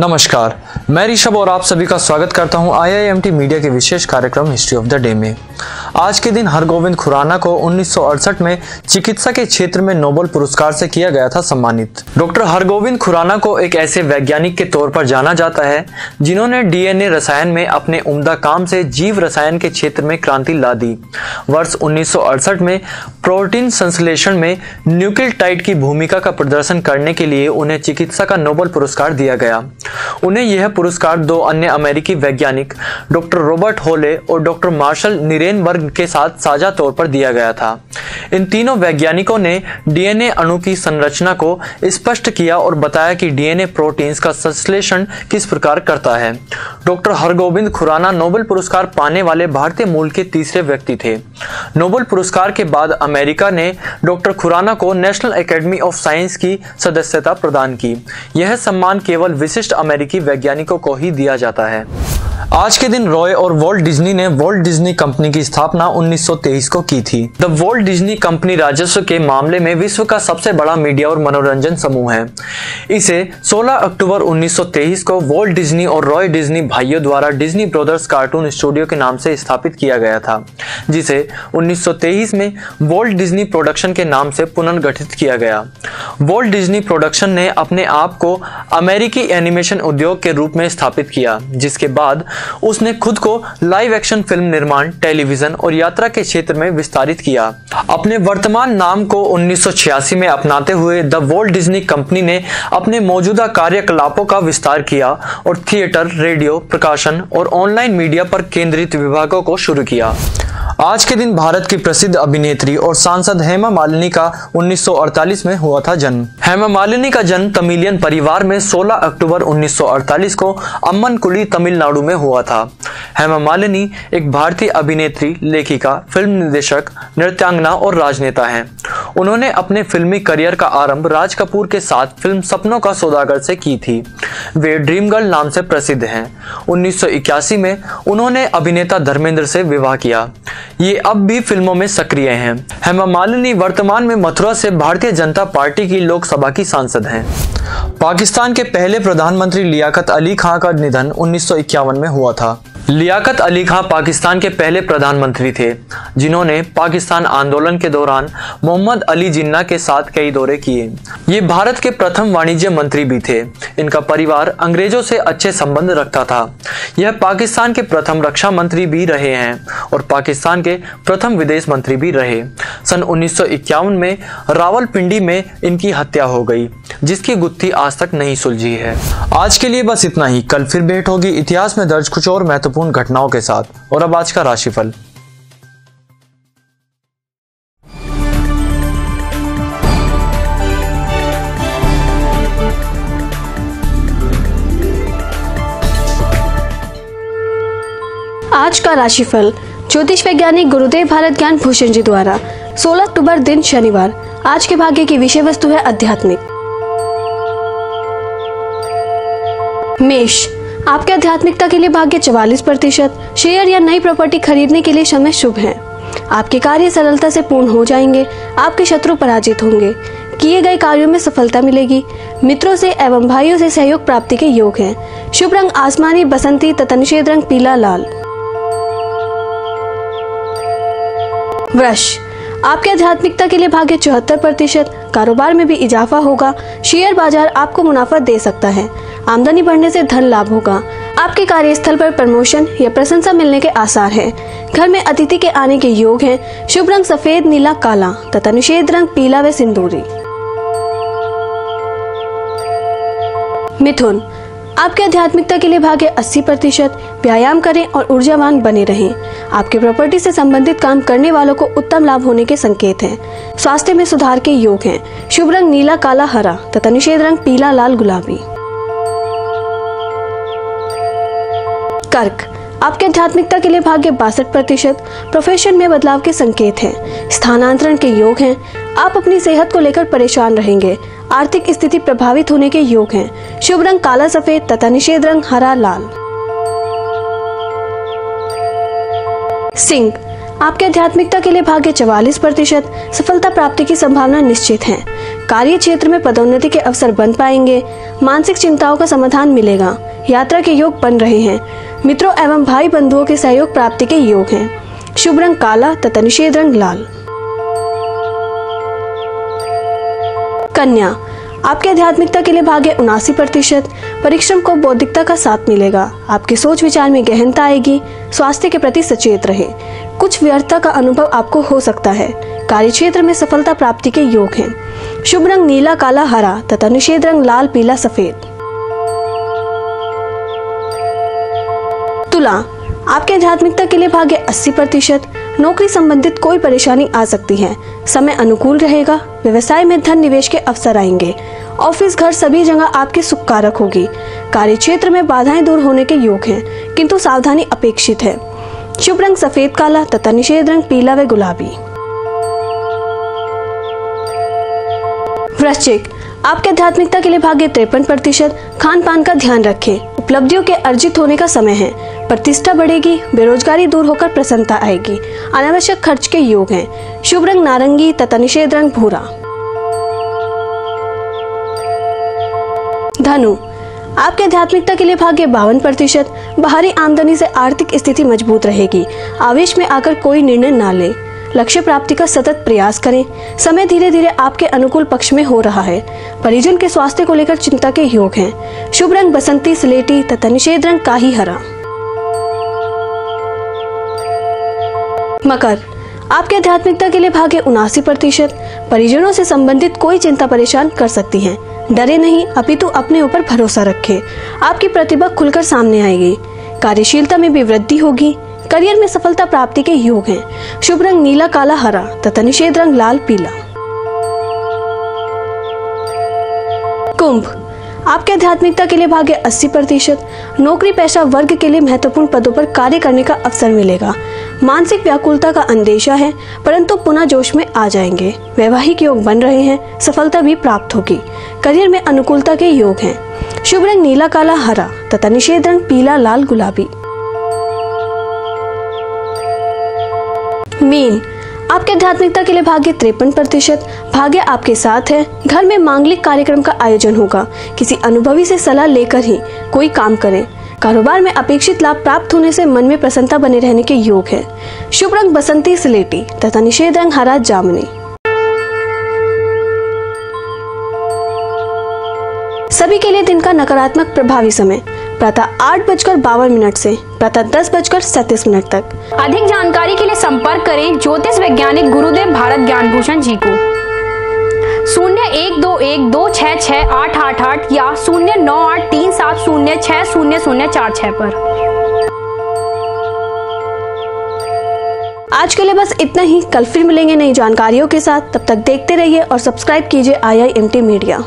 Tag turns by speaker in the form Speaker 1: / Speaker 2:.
Speaker 1: नमस्कार, मैं ऋषभ और आप सभी का स्वागत करता हूँ आईआईएमटी मीडिया के विशेष कार्यक्रम हिस्ट्री ऑफ़ द डे में। आज के दिन हरगोविंद खुराना को 1968 में चिकित्सा के क्षेत्र में नोबेल पुरस्कार से किया गया था सम्मानित। डॉक्टर हरगोविंद खुराना को एक ऐसे वैज्ञानिक के तौर पर जाना जाता है, जिन्होंने डीएनए रसायन में अपने उम्दा काम से जीव रसायन के क्षेत्र में क्रांति ला दी। वर्ष उन्नीस सौ अड़सठ में प्रोटीन संश्लेषण में न्यूक्लियोटाइड की भूमिका का प्रदर्शन करने के लिए उन्हें चिकित्सा का नोबल पुरस्कार दिया गया। उन्हें यह पुरस्कार दो अन्य अमेरिकी वैज्ञानिक, डॉक्टर रॉबर्ट होले और डॉक्टर मार्शल निरेनबर्ग के साथ साझा तौर पर दिया गया था। इन तीनों वैज्ञानिकों ने डीएनए अणु की संरचना को स्पष्ट किया और बताया कि डीएनए प्रोटीन्स का संश्लेषण किस प्रकार करता है। डॉक्टर हरगोविंद खुराना नोबेल पुरस्कार पाने वाले भारतीय मूल के तीसरे व्यक्ति थे। नोबेल पुरस्कार के बाद अमेरिका ने डॉक्टर खुराना को नेशनल एकेडमी ऑफ़ साइंस की सदस्यता प्रदान की। यह सम्मान केवल विशिष्ट अमेरिकी वैज्ञानिकों को ही दिया जाता है। आज के दिन रॉय और वॉल्ट डिज्नी ने वॉल्ट डिज्नी कंपनी की स्थापना 1923 को की थी। द वॉल्ट डिज्नी कंपनी राजस्व के मामले में विश्व का सबसे बड़ा मीडिया और मनोरंजन समूह है। इसे 16 अक्टूबर 1923 को वॉल्ट डिज्नी और रॉय डिज्नी भाइयों द्वारा डिज्नी ब्रदर्स कार्टून स्टूडियो के नाम से स्थापित किया गया था, जिसे 1923 में वॉल्ट डिज्नी प्रोडक्शन के नाम से पुनर्गठित किया गया। वॉल्ट डिज्नी प्रोडक्शन ने अपने आप को अमेरिकी एनिमेशन उद्योग के रूप में स्थापित किया, जिसके बाद उसने खुद को लाइव एक्शन फ़िल्म निर्माण टेलीविज़न और यात्रा के क्षेत्र में विस्तारित किया। अपने वर्तमान नाम को 1986 में अपनाते हुए द वॉल्ट डिज्नी कंपनी ने अपने मौजूदा कार्यकलापों का विस्तार किया और थिएटर रेडियो प्रकाशन और ऑनलाइन मीडिया पर केंद्रित विभागों को शुरू किया। आज के दिन भारत की प्रसिद्ध अभिनेत्री और सांसद हेमा मालिनी का 1948 में हुआ था जन्म। हेमा मालिनी का जन्म तमिलियन परिवार में 16 अक्टूबर 1948 को अम्मनकुली तमिलनाडु में हुआ। था। हेमा मालिनी एक भारतीय अभिनेत्री लेखिका फ़िल्म निर्देशक नृत्यांगना और राजनेता हैं। उन्होंने अपने फिल्मी करियर का आरंभ राज कपूर के साथ फ़िल्म सपनों का सौदागर से की थी। वे ड्रीम गर्ल नाम से प्रसिद्ध हैं। 1981 में उन्होंने अभिनेता धर्मेंद्र से विवाह किया। ये अब भी फ़िल्मों में सक्रिय हैं। हेमा मालिनी वर्तमान में मथुरा से भारतीय जनता पार्टी की लोकसभा की सांसद हैं। पाकिस्तान के पहले प्रधानमंत्री लियाकत अली खां का निधन उन्नीस सौ इक्यावन में हुआ था। लियाकत अली खां पाकिस्तान के पहले प्रधानमंत्री थे, जिन्होंने पाकिस्तान आंदोलन के दौरान मोहम्मद अली जिन्ना के साथ कई दौरे किए। ये भारत के प्रथम वाणिज्य मंत्री भी थे। इनका परिवार अंग्रेज़ों से अच्छे संबंध रखता था। यह पाकिस्तान के प्रथम रक्षा मंत्री भी रहे हैं और पाकिस्तान के प्रथम विदेश मंत्री भी रहे। सन उन्नीस सौ इक्यावन में रावलपिंडी में इनकी हत्या हो गई, जिसकी गुत्थी आज तक नहीं सुलझी है। आज के लिए बस इतना ही। कल फिर भेंट होगी। इतिहास में दर्ज कुछ और महत्वपूर्ण घटनाओं के साथ और अब आज का राशिफल।
Speaker 2: आज का राशिफल, ज्योतिष वैज्ञानिक गुरुदेव भारत ज्ञान भूषण जी द्वारा 16 अक्टूबर दिन शनिवार। आज के भाग्य की विषय वस्तु है आध्यात्मिक। मेष आपके आध्यात्मिकता के लिए भाग्य 44 प्रतिशत, शेयर या नई प्रॉपर्टी खरीदने के लिए समय शुभ है। आपके कार्य सरलता से पूर्ण हो जाएँगे, आपके शत्रु पराजित होंगे। किए गए कार्यों में सफलता मिलेगी। मित्रों से एवं भाइयों से सहयोग प्राप्ति के योग हैं। शुभ रंग आसमानी, बसंती तथा निषेध रंग पीला लाल। वृष आपके आध्यात्मिकता के लिए भाग्य चौहत्तर प्रतिशत कारोबार में भी इजाफा होगा शेयर बाज़ार आपको मुनाफा दे सकता है आमदनी बढ़ने से धन लाभ होगा आपके कार्यस्थल पर प्रमोशन या प्रशंसा मिलने के आसार हैं। घर में अतिथि के आने के योग हैं। शुभ रंग सफ़ेद, नीला, काला तथा निषेध रंग पीला व सिंदूरी मिथुन आपके आध्यात्मिकता के लिए भाग्य 80 प्रतिशत, व्यायाम करें और ऊर्जावान बने रहें। आपके प्रॉपर्टी से संबंधित काम करने वालों को उत्तम लाभ होने के संकेत हैं। स्वास्थ्य में सुधार के योग हैं। शुभ रंग नीला, काला, हरा तथा निषेध रंग पीला, लाल, गुलाबी। कर्क, आपके आध्यात्मिकता के लिए भाग्य बासठ प्रतिशत प्रोफेशन में बदलाव के संकेत हैं। स्थानांतरण के योग हैं। आप अपनी सेहत को लेकर परेशान रहेंगे। आर्थिक स्थिति प्रभावित होने के योग हैं। शुभ रंग काला, सफ़ेद तथा निषेध रंग हरा, लाल। सिंह, आपके आध्यात्मिकता के लिए भाग्य चवालीस प्रतिशत, सफलता प्राप्ति की संभावना निश्चित है। कार्य क्षेत्र में पदोन्नति के अवसर बन पाएँगे। मानसिक चिंताओं का समाधान मिलेगा। यात्रा के योग बन रहे हैं। मित्रों एवं भाई बंधुओं के सहयोग प्राप्ति के योग हैं। शुभ रंग काला तथा निषेध रंग लाल। कन्या, आपके आध्यात्मिकता के लिए भाग्य उनासी प्रतिशत, परिश्रम को बौद्धिकता का साथ मिलेगा। आपकी सोच विचार में गहनता आएगी, स्वास्थ्य के प्रति सचेत रहे। कुछ व्यर्थता का अनुभव आपको हो सकता है। कार्य क्षेत्र में सफलता प्राप्ति के योग हैं। शुभ रंग नीला, काला, हरा तथा निषेध रंग लाल, पीला, सफ़ेद। तुला, आपके आध्यात्मिकता के लिए भाग्य 80 प्रतिशत नौकरी संबंधित कोई परेशानी आ सकती है। समय अनुकूल रहेगा व्यवसाय में धन निवेश के अवसर आएँगे ऑफ़िस घर सभी जगह आपके सुख कारक होगी। कार्य क्षेत्र में बाधाएँ दूर होने के योग हैं, किंतु सावधानी अपेक्षित है। शुभ रंग सफ़ेद काला तथा निषेध रंग पीला व गुलाबी। वृश्चिक आपके आध्यात्मिकता के लिए भाग्य तिरपन प्रतिशत खान पान का ध्यान रखें। उपलब्धियों के अर्जित होने का समय है। प्रतिष्ठा बढ़ेगी, बेरोजगारी दूर होकर प्रसन्नता आएगी। अनावश्यक खर्च के योग हैं। शुभ रंग नारंगी तथा निषेध रंग भूरा। धनु, आपके आध्यात्मिकता के लिए भाग्य बावन प्रतिशत। बाहरी आमदनी से आर्थिक स्थिति मज़बूत रहेगी। आवेश में आकर कोई निर्णय ना ले। लक्ष्य प्राप्ति का सतत प्रयास करें। समय धीरे धीरे आपके अनुकूल पक्ष में हो रहा है। परिजन के स्वास्थ्य को लेकर चिंता के योग हैं। शुभ रंग बसंती, स्लेटी, तथा निषेध रंग काही हरा। मकर। आपके आध्यात्मिकता के लिए भाग्य उनासी प्रतिशत। परिजनों से संबंधित कोई चिंता परेशान कर सकती है। डरे नहीं, अपितु अपने ऊपर भरोसा रखें। आपकी प्रतिभा खुलकर सामने आएगी। कार्यशीलता में भी वृद्धि होगी। करियर में सफलता प्राप्ति के योग हैं। शुभ रंग नीला, काला, हरा, तथा निषेध रंग लाल, पीला। कुंभ। आपके आध्यात्मिकता के लिए भाग्य 80 प्रतिशत। नौकरी पेशा वर्ग के लिए महत्वपूर्ण पदों पर कार्य करने का अवसर मिलेगा। मानसिक व्याकुलता का अंदेशा है, परंतु पुनः जोश में आ जाएँगे। वैवाहिक योग बन रहे हैं, सफलता भी प्राप्त होगी। करियर में अनुकूलता के योग हैं। शुभ रंग नीला, काला, हरा, तथा निषेध रंग पीला, लाल, गुलाबी। मीन आपके आध्यात्मिकता के लिए भाग्य तिरपन प्रतिशत, भाग्य आपके साथ है। घर में मांगलिक कार्यक्रम का आयोजन होगा। किसी अनुभवी से सलाह लेकर ही कोई काम करें। कारोबार में अपेक्षित लाभ प्राप्त होने से मन में प्रसन्नता बने रहने के योग है। शुभ रंग बसंती स्लेटी तथा निषेध रंग हरा जामनी। सभी के लिए दिन का नकारात्मक प्रभावी समय। प्रातः आठ बजकर बावन मिनट से प्रातः दस बजकर सैतीस मिनट तक।
Speaker 3: अधिक जानकारी के लिए संपर्क करें ज्योतिष वैज्ञानिक गुरुदेव भारत ज्ञान भूषण जी को। शून्य एक दो एक दो छः छः आठ आठ आठ या शून्य नौ आठ तीन सात शून्य छः शून्य शून्य चार छः पर।
Speaker 2: आज के लिए बस इतना ही। कल फिर मिलेंगे नई जानकारियों के साथ। तब तक देखते रहिए और सब्सक्राइब कीजिए I I M T media.